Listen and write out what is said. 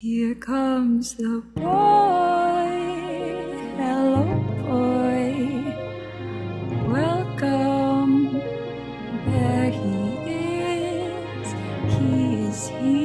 Here comes the boy. Hello, boy. Welcome. There he is. He is here.